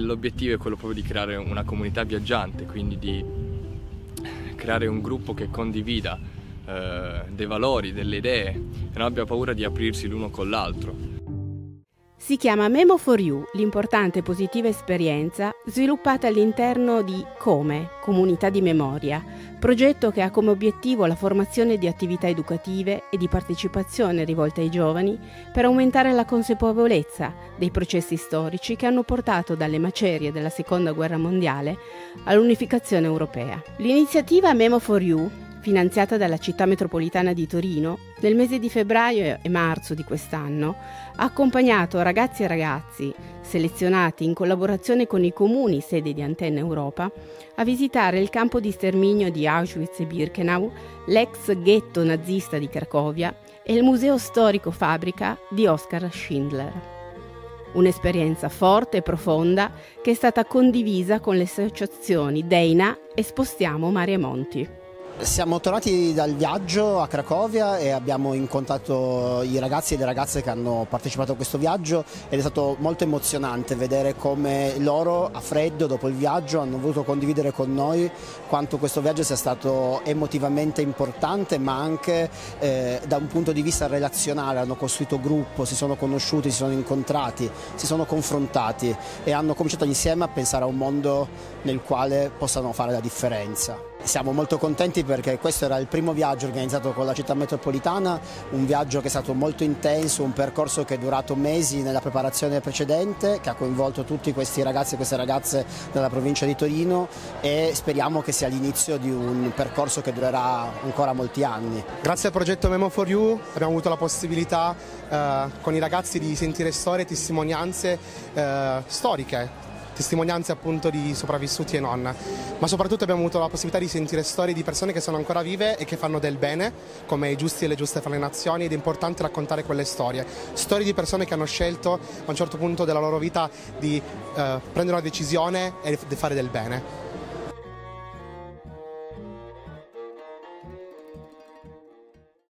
L'obiettivo è quello proprio di creare una comunità viaggiante, quindi di creare un gruppo che condivida eh, dei valori, delle idee e non abbia paura di aprirsi l'uno con l'altro. Si chiama Memo for You, l'importante e positiva esperienza sviluppata all'interno di Come, Comunità di Memoria, progetto che ha come obiettivo la formazione di attività educative e di partecipazione rivolte ai giovani per aumentare la consapevolezza dei processi storici che hanno portato dalle macerie della Seconda Guerra Mondiale all'unificazione europea. L'iniziativa Memo for You finanziata dalla città metropolitana di Torino, nel mese di febbraio e marzo di quest'anno ha accompagnato ragazzi e ragazzi, selezionati in collaborazione con i comuni sede di Antenna Europa, a visitare il campo di sterminio di Auschwitz e Birkenau, l'ex ghetto nazista di Cracovia e il museo storico fabbrica di Oskar Schindler. Un'esperienza forte e profonda che è stata condivisa con le associazioni Deina e Spostiamo Mare Monti. Siamo tornati dal viaggio a Cracovia e abbiamo incontrato i ragazzi e le ragazze che hanno partecipato a questo viaggio ed è stato molto emozionante vedere come loro a freddo dopo il viaggio hanno voluto condividere con noi quanto questo viaggio sia stato emotivamente importante ma anche eh, da un punto di vista relazionale, hanno costruito gruppo, si sono conosciuti, si sono incontrati, si sono confrontati e hanno cominciato insieme a pensare a un mondo nel quale possano fare la differenza. Siamo molto contenti perché questo era il primo viaggio organizzato con la città metropolitana, un viaggio che è stato molto intenso, un percorso che è durato mesi nella preparazione precedente, che ha coinvolto tutti questi ragazzi e queste ragazze della provincia di Torino e speriamo che sia l'inizio di un percorso che durerà ancora molti anni. Grazie al progetto Memo for You abbiamo avuto la possibilità eh, con i ragazzi di sentire storie e testimonianze eh, storiche testimonianze appunto di sopravvissuti e non, ma soprattutto abbiamo avuto la possibilità di sentire storie di persone che sono ancora vive e che fanno del bene, come i giusti e le giuste fra le nazioni ed è importante raccontare quelle storie, storie di persone che hanno scelto a un certo punto della loro vita di eh, prendere una decisione e di fare del bene.